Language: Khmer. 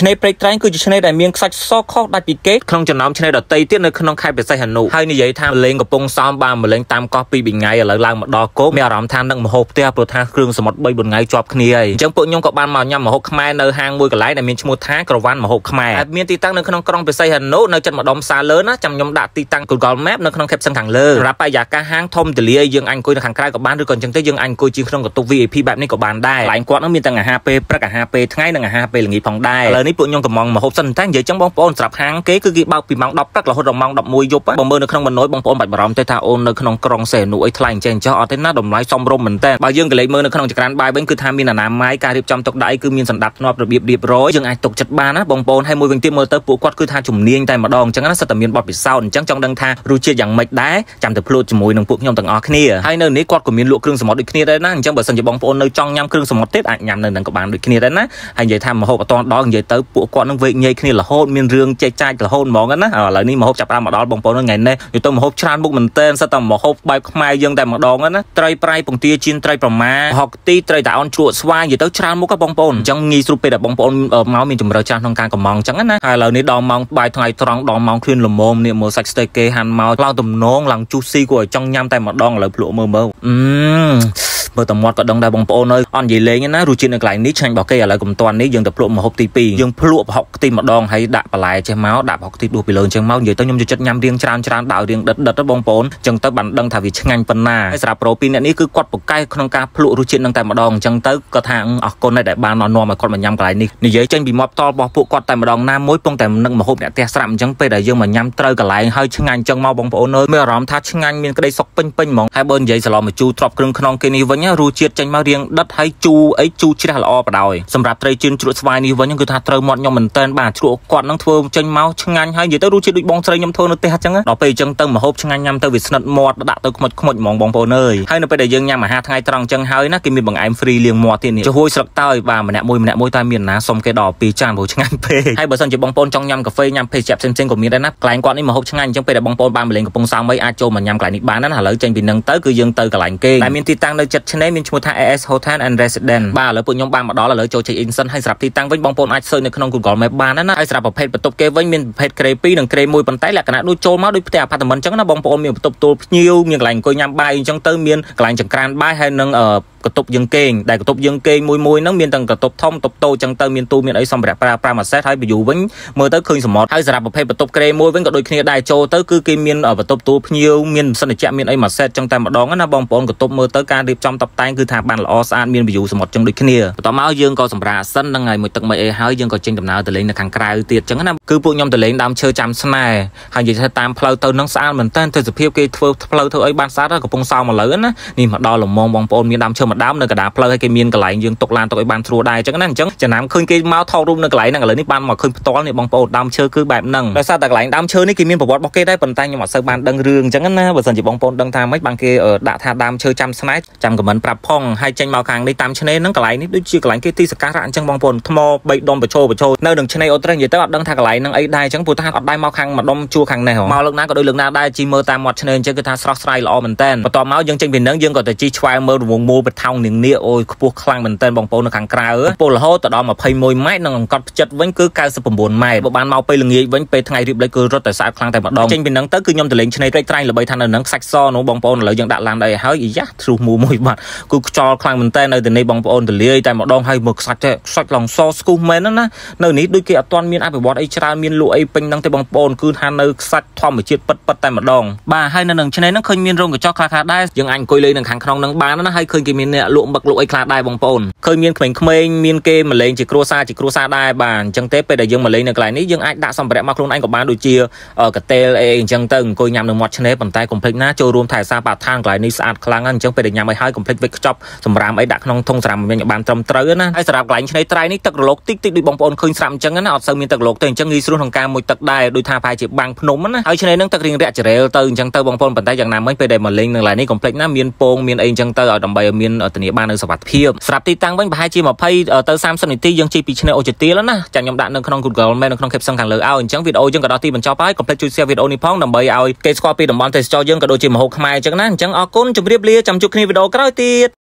ឆ្នេរព្រែកត្រែងគឺជាឆ្នេរដែលមានខ្សាច់សខុសដាច់ពីគេក្នុងចំណោមឆ្នេរដទៃទៀតនៅក្នុងខេត្តព្រះសីហនុហើយនិយាយថាលេងកំពង់សោមបានមកលេងតាមកោះពីរថ្ងៃឥឡូវឡើងមកដល់គោកមានអារម្មណ៍ថានឹងមហោបផ្ទះព្រោះថាគ្រឿងសមុទ្រ3 4ថ្ងៃជាប់គ្នាហើយអញ្ចឹងពួកខ្ញុំក៏បានមកញ៉ាំមហោបខ្មែរនៅហាងមួយកន្លែងដែលមានឈ្មោះថាក្រវ៉ាន់មហោបខ្មែរហើយមានទីតាំងនៅក្នុងក្រុងព្រះសីហនុនៅចិត្តម្ដុំផ្សារលើណាចាំខ្ញុំដាក់ទីតាំង Google Map នៅក្នុង caption ខាងលើសម្រាប់បរិយាកាសហាងធំទលាយើងអាចអង្គុយនៅខាងក្រៅក៏បានឬក៏អញ្ចឹងទៅយើងអាចអង្គុយជាក្នុងកន្ទប់ VIP បែបនេះក៏បានដែរកន្លែងគាត់នឹងមានទាំងអាហារពេលព្រឹកអាហារពេលថ្ងៃនិងអាហារពេលល្ងាចផងដែរឥឡូវនេះពួកខ្ញុំកំងមហូបសិនតែនិយាយចឹងបងប្អូនសម្រាប់ហាងគេគឺគេបើកពីម៉ោង10ព្រឹករហូតដល់ម៉ោង11យប់បើមើលនៅក្នុងម៉ណយបងប្អូនបាច់បារម្ភទេថាអូននៅក្នុងក្រុងសេនុអីថ្លៃអញ្ចឹងចុះអត់ទេណាតម្លៃសមរម្យមែនតើបើយើងក៏លេចមើលនៅក្នុងចក្រានបាយវិញគឺថាមានអនាម័យការរៀបចំតុដៃគឺមានសណ្ដាប់ធ្នាប់របៀបរៀបរយយើងអាចទុកចិត្តបានណាបងប្អូនហើយមួយវិញទៀតមើលទៅពួកគាត់គឺថាជំនាញតែម្ដងអញ្ចឹងណាសិតតែមានបទពិសោធន៍អញ្ចឹងចង់ដឹងថារសជាតិយ៉ាងម៉េចដែរចាំទៅភ្លួតជាមួយនឹងពួកខ្ញុំទាំងអស់គ្នាហើយនៅនេះគាត់ក៏មានលក់គ្រឿងសមុទ្រដូចគ្នាដែរណាអញ្ចឹងបើសិនជាបងប្អូននៅចង់ញ៉ាំគ្រឿងសមុទ្រទៀតអាចញ៉ាំនៅនឹងក៏បានដូចគ្នាដែរណាហើយនិយាយថាមហូបអត់តដល់និយាយទៅពួកគាត់នឹងវេកញែកគ្នារហូតមានរឿងចែកចាយរហូតហ្មងណាឥឡូវនេះមហូបចាប់ដើមមកដល់បងប្អូនថ្ងៃនេះនិយាយទៅមហូបច្រើនមុខមែនតើសិតតែមហូបបែបខ្មែរយើងតែម្ដងណាត្រីប្រៃពងទាជៀនត្រីប្រមាហុកទីត្រីតាអូនជ្រក់ស្វាយនិយាយទៅច្រើនមុខបងប្អូនអញ្ចឹងងាយស្រួលពេលដែលបងប្អូនមកមានជំរឿច្រើនក្នុងការកម្មងអញ្ចឹងណាហើយឥឡូវនេះដល់ម៉ោងបាយថ្ងៃត្រង់ដល់ម៉ោងឃ្លានល្មមនេះមើលសាច់ស្តេកគេហាន់មកឡើងទំនងឡើងជុះស៊ីគួរឲ្យចង់ញ៉ាំតែម្ដងឥឡូវភ្លក់មើលមើលអឺ មើលតែមាត់ក៏ដឹងដែរបងប្អូនអើយអត់និយាយលេងណារសជាតិនៅកន្លែងនេះឆ្ងាញ់របស់គេឥឡូវកំតាន់នេះយើងទៅភ្លក់ម្ហូបទី2យើងភ្លក់ប្រហុកខ្ទិះម្ដងហើយដាក់បន្លែចេះមកដាក់ប្រហុកខ្ទិះដួសពីលើអញ្ចឹងមកនិយាយទៅខ្ញុំចូលចិត្តញ៉ាំរៀងច្រើនច្រើនដល់រៀងដិតដិតបងប្អូនអញ្ចឹងទៅបានដឹងថាវាឆ្ងាញ់ប៉ុណ្ណាហើយសម្រាប់ប្រូពីរអ្នកនេះគឺគាត់ប្រកែកក្នុងការភ្លក់រសជាតិនឹងតែម្ដងអញ្ចឹងទៅគាត់ថាអរគុណដែលបាននាំឲ្យគាត់មកញ៉ាំកន្លែងនេះនិយាយចេញពីមាត់តលរបស់ពួកគាត់តែម្ដងណាមួយពងតែនឹកម្ហូបអ្នកផ្ទះស្រាប់អញ្ចឹងពេលដែលយើងមកញ៉ាំត្រូវកន្លែងហើយឆ្ងាញ់អញ្ចឹងមកបងប្អូនអើយមានអារម្មណ៍ថាឆ្ងាញ់មានក្តីសុខពេញពេញហ្មងហើយបើនិយាយសឡមម្ជូរទ្របគ្រឿងក្នុងគេនេះវិញរសជាតិចេញមករៀងដិតហើយជូរអីជូរជ្រះល្អបដ ாய் សម្រាប់ត្រីជឿនជ្រក់ស្វាយនេះវិញគឺថាត្រូវមាត់ខ្ញុំមែនតើបាទជ្រក់គាត់នឹងធ្វើចេញមកឆ្ងាញ់ហើយនិយាយទៅរសជាតិដូចបងស្រីខ្ញុំធ្វើនៅផ្ទះអញ្ចឹងដល់ពេលអញ្ចឹងទៅមហូបឆ្ងាញ់ញ៉ាំទៅវាស្និទ្ធមាត់ដាក់ទៅខ្មុចខ្មុចហ្មងបងប្អូនអើយហើយនៅពេលដែលយើងញ៉ាំអាហារថ្ងៃត្រង់អញ្ចឹងហើយណាគេមានបង្អែមហ្វ្រីលៀងមាត់ទៀតនេះចំហួយស្លឹកតើយបាទម្នាក់មួយម្នាក់មួយតែមានណាសុំគេដល់2ចានព្រោះឆ្ងាញ់ពេកហើយបើសិនជាបងប្អូនចង់ញ៉ាំកាហ្វេញ៉ាំភេសជ្ជៈផ្សេងៗក៏មានដែរណាកន្លែងគាត់នេះមហូបឆ្ងាញ់អញ្ចឹងពេលដែលបងប្អូនបានមកលេងកំពង់សោមអីអាចចូលមកញ៉ាំកន្លែងនេះបានណាឥឡូវចេញពីនឹងទៅគឺយើងទៅកន្លែងគេដែលមានទីតាំងនៅចិត្តឆ្នេរមានឈ្មោះថា AS Hotel and Residence បាទឥឡូវពួកខ្ញុំបានមកដល់ឥឡូវចូល check in សិនហើយសម្រាប់ទីតាំងវិញបងប្អូនអាច search នៅក្នុង Google Map បានណាហើយសម្រាប់ប្រភេទបន្ទប់គេវិញមានប្រភេទក្រេ2និងក្រេ1ប៉ុន្តែលក្ខណៈដូចចូលមកដូចផ្ទះអាផាតមិនអញ្ចឹងណាបងប្អូនមានបន្ទប់ទួលភ្ញៀវមានកន្លែងអង្គុយញ៉ាំបាយអញ្ចឹងទៅមានកន្លែងចង្ក្រានបាយហើយនឹង កតុបយើងគេងដែលកតុបយើងគេងមួយមួយហ្នឹងមានទាំងកតុបធំតុបតូចចឹងទៅមានទូមានអីសម្ភារៈប្រើប្រាស់មួយសេតហើយ view វិញមើលទៅឃើញសមុទ្រហើយសម្រាប់ប្រភេទបន្ទប់ក្រេមួយវិញក៏ដូចគ្នាដែរចូលទៅគឺគេមានបន្ទប់ទួលភ្ញៀវមានសិនជៈមានអីមួយសេតចឹងតែម្ដងណាបងប្អូនកតុបមើលទៅការរៀបចំតុបតែងគឺថាបានល្អស្អាតមាន view សមុទ្រចឹងដូចគ្នាបន្ទាប់មកយើងក៏សម្រាប់សិនហ្នឹងហើយមួយទឹកមួយអីហើយយើងក៏ចេញដំណើរទៅលេងនៅខាងក្រៅទៀតចឹងណាគឺពួកខ្ញុំទៅលេងដើមឈើចាំស្នេហ៍ហើយនិយាយថាតាមផ្លូវទៅហ្នឹងស្អាតមែនតើទៅសភាពគេធ្វើផ្លូវធ្វើអីបានស្អាតកំពុងសោមឥឡូវណានេះមកដល់លំមងបងប្អូនមានដើមឈើមួយដើមនៅកណ្ដាលផ្លូវហើយគេមានកន្លែងយើងទុកឡានទុកឲ្យបានស្រួលដែរអញ្ចឹងណាអញ្ចឹងចំណាំឃើញគេមកថតរូបនៅកន្លែងហ្នឹងឥឡូវនេះបានមកឃើញផ្ទាល់នេះបងប្អូនដើមឈើគឺបែបហ្នឹងដោយសារតែកន្លែងដើមឈើនេះគេមានប្រវត្តិរបស់គេដែរប៉ុន្តែខ្ញុំអត់សូវបានដឹងរឿងអញ្ចឹងណាបើសិនជាបងប្អូនដឹងថាម៉េចបានគេដាក់ថាដើមឈើចាំស្នែចាំខមមិនប្រាប់ផងហើយចេញមកខាងនេះតាមឆ្នេរហ្នឹងកន្លែងនេះដូចជាកន្លែងគេទីសក្ការៈអញ្ចឹងបងប្អូនថ្មបីដុំបជោបជោនៅនឹងឆ្នេរអូត្រេសនិយាយទៅអត់ដឹងថាកន្លែងហ្នឹងអីដែរអញ្ចឹងព្រោះថាអត់ដែរមកខាងម្ដុំជួរខាងនេះមកលើកណាក៏ដូចលើកណាដែរជីមើលតាមមាត់ឆ្នេរអញ្ចឹងគឺថាស្រស់ស្រាយល្អមែនតើបន្ទាប់មកយើងចេញពីហ្នឹងយើងក៏ទៅជីឆ្វែមើលរង្វង់មូលបថោងនាងនាអូយខ្ពស់ខ្លាំងមែនតើបងប្អូននៅខាងក្រៅពលរហូតទៅដល់21ម៉ែត្រនិងអង្កត់ផ្ចិតវិញគឺ99ម៉ែត្របើបានមកពេលល្ងាចវិញពេលថ្ងៃរៀបលេខគឺរត់តែស្អាតខ្លាំងតែម្ដងចេញពីហ្នឹងទៅគឺខ្ញុំទៅលេងឆ្នេរត្រេកត្រែងល្បីថានៅហ្នឹងខ្សាច់សនោះបងប្អូនឥឡូវយើងដាក់ឡានដែរហើយយ៉ាទ្រុសមួយមួយបាត់គឺខ្យល់ខ្លាំងមែនតើនៅទីនេះបងប្អូនទលាយតែម្ដងហើយមើលខ្សាច់ទេខ្សាច់ឡងសស្គូសមែនណានៅនេះដូចគេអត់ទាន់មានអភិវឌ្ឍអីច្រើនមានលក់អីពេញហ្នឹងទេបងប្អូនគឺថានៅខ្សាច់ធម្មជាតិពិតពិតតែម្ដងបាទហើយនៅនឹងឆ្នេរហ្នឹងឃើញមានរោងកញ្ចក់ខ្លះខ្លះដែរយើងអាចអង្គុយលេងនៅខាងក្នុងហ្នឹងបានណាហើយឃើញគេមានអ្នកលក់មឹកលក់អីខ្លះដែរបងប្អូន ឃើញមានក្មេងៗមានគេមកលេងជាគ្រួសារជាគ្រួសារដែរបាទអញ្ចឹងទេពេលដែលយើងមកលេងនៅកន្លែងនេះយើងអាចដាក់សម្ភារៈមកខ្លួនឯងក៏បានដូចជាកាតេលអីអញ្ចឹងទៅអង្គុយញ៉ាំនៅមាត់ឆ្នេរប៉ុន្តែកុំភ្លេចណាចូលរួមថែសារបរិស្ថានកន្លែងនេះស្អាតខ្លាំងណាស់អញ្ចឹងពេលដែលញ៉ាំឲ្យហើយកុំភ្លេចវិចខ្ចប់សម្រាមអីដាក់ក្នុងធុងសម្រាមវិញឲ្យបានត្រឹមត្រូវណាហើយសម្រាប់កន្លែងឆ្នេរត្រៃនេះទឹករលកតិចតិចដូចបងប្អូនឃើញស្រាប់អញ្ចឹងណាអត់សូវមានទឹករលកទេអញ្ចឹងងាយស្រួលក្នុងការមុជទឹកដែរដូចថាប្រហែលជាបាំងភ្នំណាហើយឆ្នេរនឹងទឹករៀងរាក់ចរេលទៅអញ្ចឹងទៅបងប្អូនប៉ុន្តែយ៉ាងណាមិញពេលដែលមកលេងនៅកន្លែងនេះកុំភ្លេចណាមានពងមានអីអញ្ចឹងទៅឲ្យដើម្បីឲ្យមានធានាបាននៅសុវត្ថិភាពសម្រាប់ទីតាំងវិញប្រហែលជា20ទៅ30នាទីយើងជិះពីឆ្នេរអូជាទៀលណាចាខ្ញុំដាក់នៅក្នុង Google Map នៅក្នុង caption ខាងលើឲ្យអញ្ចឹងវីដេអូយើងក៏ដល់ទីបញ្ចប់ហើយកុំភ្លេចជួយ share វីដេអូនេះផងដើម្បីឲ្យគេស្គាល់ពីតំបន់ទេសចរយើងក៏ដូចជាមហោបខ្មែរអញ្ចឹងណាអញ្ចឹងអរគុណជម្រាបលាចាំជួបគ្នាវីដេអូក្រោយទៀត